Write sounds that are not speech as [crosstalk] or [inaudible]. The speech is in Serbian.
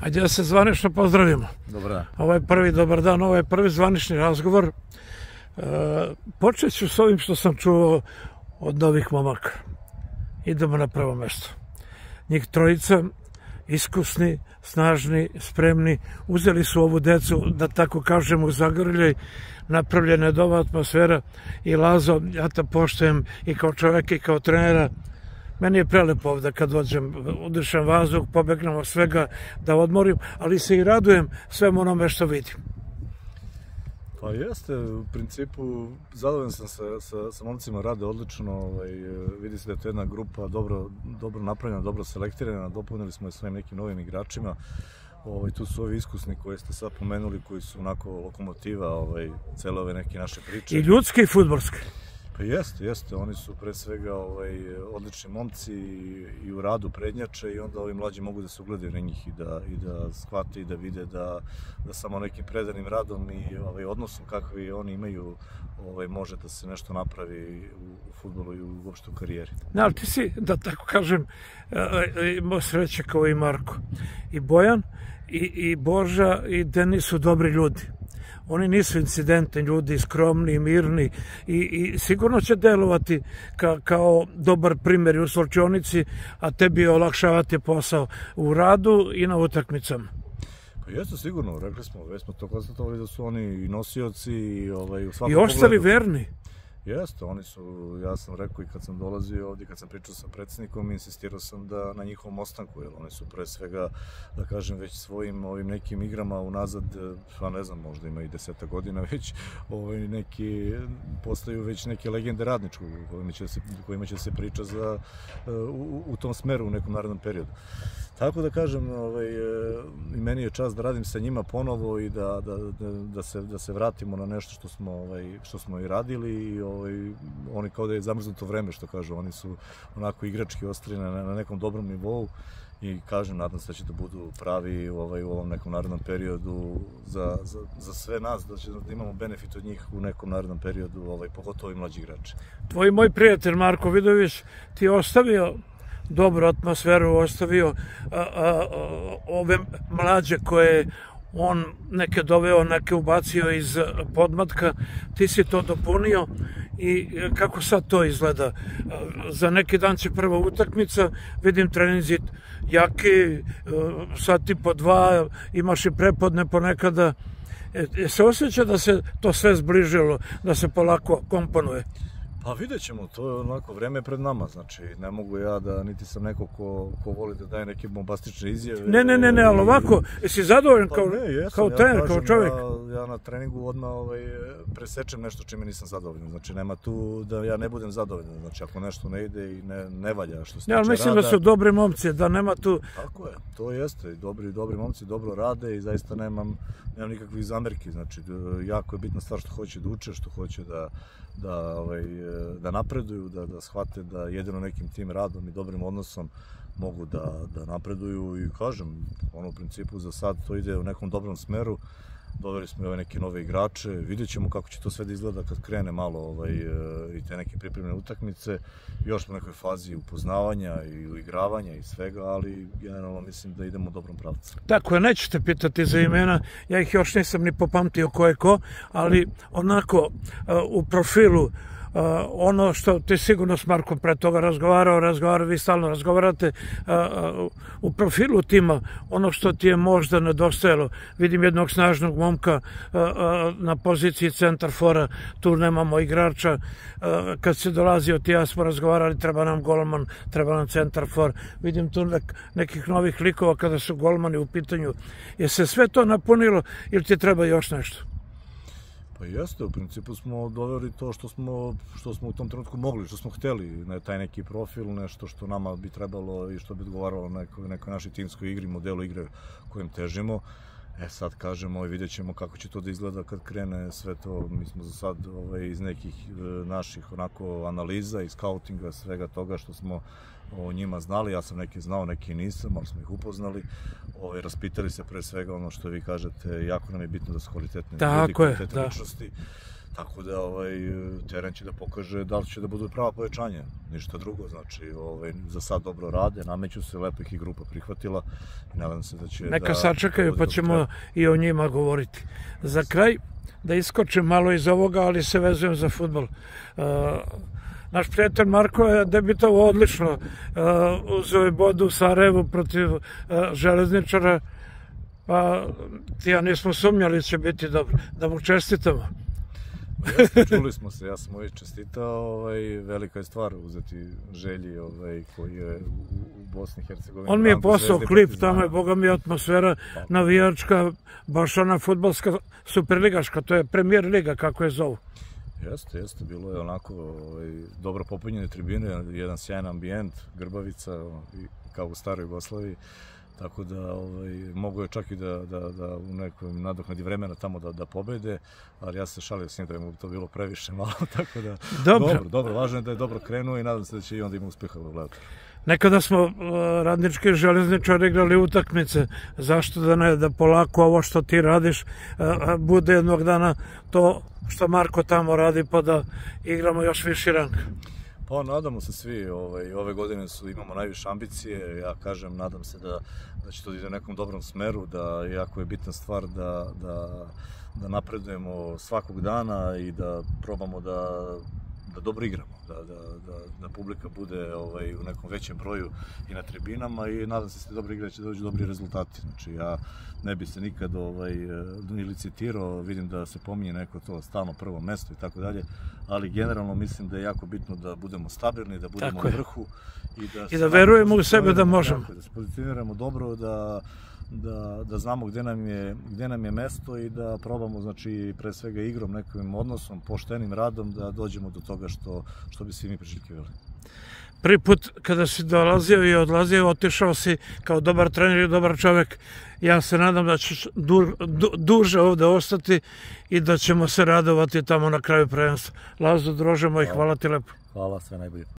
Ajde da se zvanično pozdravimo. Dobar dan. Ovo je prvi dobar dan, ovo je prvi zvanični razgovor. E, počet ću s ovim što sam čuo od novih momaka. Idemo na prvo mesto. Njih trojica, iskusni, snažni, spremni, uzeli su ovu decu, da tako kažem, u zagrljaj, napravljena je dova atmosfera i Lazo, ja te poštojem i kao čoveka i kao trenera, Meni je prelepo ovde kad dođem, udišem vazduh, pobegnem od svega da odmorim, ali se i radujem svemu onome što vidim. Pa jeste, u principu zadovoljan sam sa, sa, sa momcima, rade odlično, ovaj, vidi se da je to jedna grupa dobro, dobro napravljena, dobro selektirana, dopunili smo je svojim nekim novim igračima, ovaj, tu su ovi iskusni koje ste sad pomenuli, koji su onako lokomotiva ovaj, cele ove neke naše priče. I ljudske i futbolske. Pa jeste, jeste, oni su pre svega ovaj, odlični momci i, i u radu prednjače i onda ovi mlađi mogu da se ugledaju na njih i da, i da shvate i da vide da, da samo nekim predanim radom i ovaj, odnosom kakvi oni imaju ovaj, može da se nešto napravi u, u futbolu i u uopšte u karijeri. Ne, ali ti si, da tako kažem, e, e, imao sreće kao i Marko. I Bojan, i, i Boža, i Denis su dobri ljudi Oni nisu incidentni ljudi, skromni, mirni i, i sigurno će delovati ka, kao dobar primjer u sorčionici, a tebi olakšavati posao u radu i na utakmicama. Pa jeste sigurno, rekli smo, već smo to konstatovali da su oni i nosioci i ovaj, u svakom I ostali pogledu. verni. Jeste, oni su, ja sam rekao i kad sam dolazio ovdje, kad sam pričao sa predsjednikom, insistirao sam da na njihovom ostanku, jer oni su pre svega, da kažem, već svojim ovim nekim igrama unazad, pa ne znam, možda ima i deseta godina već, ovaj, neki, postaju već neke legende radničku, kojima će se, kojima će se priča za, u, u tom smeru u nekom narednom periodu. Tako da kažem, ovaj, i meni je čast da radim sa njima ponovo i da, da, da, da, se, da se vratimo na nešto što smo, ovaj, što smo i radili i ovaj, oni kao da je zamrznuto vreme, što kažu, oni su onako igrački ostali na, na nekom dobrom nivou i kažem, nadam se da će da budu pravi ovaj, u ovom nekom narednom periodu za, za, za sve nas, da će da imamo benefit od njih u nekom narednom periodu, ovaj, pogotovo i mlađi igrači. Tvoj moj prijatelj Marko Vidović ti je ostavio dobru atmosferu ostavio a, a, a, ove mlađe koje on neke doveo, neke ubacio iz podmatka, ti si to dopunio i kako sad to izgleda? Za neki dan će prva utakmica, vidim treninzi jaki, sad ti po dva, imaš i prepodne ponekada, e, se osjeća da se to sve zbližilo, da se polako komponuje? Pa vidjet ćemo, to je onako vreme pred nama, znači ne mogu ja da, niti sam neko ko, ko voli da daje neke bombastične izjave. Ne, ne, ne, ne, ali ovako, jesi zadovoljan pa, kao, ne, jesam, kao trener, ja kao čovjek? Ja, ja na treningu odmah ovaj, presečem nešto čime nisam zadovoljan, znači nema tu da ja ne budem zadovoljan, znači ako nešto ne ide i ne, ne valja što se Ja, ali mislim da rada, da su dobri momci, da nema tu... Tako je, to jeste, dobri, dobri momci dobro rade i zaista nemam, nemam nikakvih zamerki, znači jako je bitna stvar što hoće da uče, što hoće da, da, ovaj, da napreduju, da, da shvate da jedino nekim tim radom i dobrim odnosom mogu da, da napreduju. I kažem, ono u principu za sad to ide u nekom dobrom smeru, doveli smo i ove neke nove igrače, vidjet ćemo kako će to sve da izgleda kad krene malo ovaj, e, i te neke pripremne utakmice, još smo u nekoj fazi upoznavanja i uigravanja i svega, ali generalno mislim da idemo u dobrom pravcu. Tako je, nećete pitati za imena, ja ih još nisam ni popamtio ko je ko, ali onako e, u profilu Uh, ono što ti sigurno s Markom pre toga razgovarao, razgovarao, vi stalno razgovarate uh, u profilu tima, ono što ti je možda nedostajalo, vidim jednog snažnog momka na poziciji centar fora, tu nemamo igrača, kad se dolazio ti ja smo razgovarali, treba nam golman, treba nam centar for, vidim tu nek, nekih novih likova kada su golmani u pitanju, je se sve to napunilo ili ti treba još nešto? Pa jeste, u principu smo doveli to što smo, što smo u tom trenutku mogli, što smo hteli, ne, taj neki profil, nešto što nama bi trebalo i što bi odgovaralo nekoj, nekoj našoj timskoj igri, modelu igre kojem težimo. E sad kažemo i vidjet ćemo kako će to da izgleda kad krene sve to. Mi smo za sad ovaj, iz nekih e, naših onako analiza i skautinga, svega toga što smo o njima znali, ja sam neke znao, neke nisam, ali smo ih upoznali. Ovaj, raspitali se pre svega ono što vi kažete, jako nam je bitno da su kvalitetne Tako ljudi, je, kvalitetne da. ličnosti. Tako da ovaj, teren će da pokaže da li će da budu prava povećanja, ništa drugo. Znači, ovaj, za sad dobro rade, nameću se, lepo ih i grupa prihvatila i nadam se da će Neka da... sačekaju pa ćemo treba. i o njima govoriti. Za kraj, da iskočim malo iz ovoga, ali se vezujem za futbol. Uh, naš prijatelj Marko je debitovao odlično. Uh, uzeo je bodu u Sarajevu protiv uh, železničara. Pa, ti ja nismo sumnjali da će biti dobro. Da mu čestitamo. Jeste, čuli smo se, ja sam uvijek čestitao, ovaj, velika je stvar uzeti želji ovaj, koji je u, u Bosni i Hercegovini. On mi je poslao klip, protiv tamo je, boga mi, atmosfera navijačka, baš ona futbolska superligaška, to je premijer liga, kako je zovu. Jeste, jeste, bilo je onako ovaj, dobro popunjene tribine, jedan sjajan ambijent, Grbavica, kao u staroj Jugoslaviji. Tako da ovaj, mogu je čak i da, da, da u nekom nadoknadi vremena tamo da, da pobede, ali ja se šalio s njim da je mu to bilo previše malo, [laughs] tako da Dobro. dobro, dobro, važno je da je dobro krenuo i nadam se da će i onda ima uspeha u gledu. Nekada smo uh, radnički železničari igrali utakmice, zašto da ne, da polako ovo što ti radiš uh, uh, bude jednog dana to što Marko tamo radi pa da igramo još viši rang. Pa nadamo se svi, ovaj, ove godine su, imamo najviše ambicije, ja kažem, nadam se da, da će to ide u nekom dobrom smeru, da jako je bitna stvar da, da, da napredujemo svakog dana i da probamo da, da dobro igramo, da, da, da, da publika bude ovaj, u nekom većem broju i na tribinama i nadam se da ste dobro igrati će doći dobri rezultati. Znači ja ne bi se nikad ovaj, ni licitirao, vidim da se pominje neko to stalno prvo mesto i tako dalje, ali generalno mislim da je jako bitno da budemo stabilni, da budemo u vrhu i da, I da verujemo u sebe da možemo. Da se pozicioniramo dobro, da, da, da znamo gde nam, je, gde nam je mesto i da probamo, znači, pre svega igrom, nekim odnosom, poštenim radom, da dođemo do toga što, što bi svi mi priželjkivali. Prvi put kada si dolazio i odlazio, otišao si kao dobar trener i dobar čovek. Ja se nadam da ćeš du, du, duže ovde ostati i da ćemo se radovati tamo na kraju prvenstva. Lazo, druže moj, hvala ti lepo. Hvala, sve najbolje.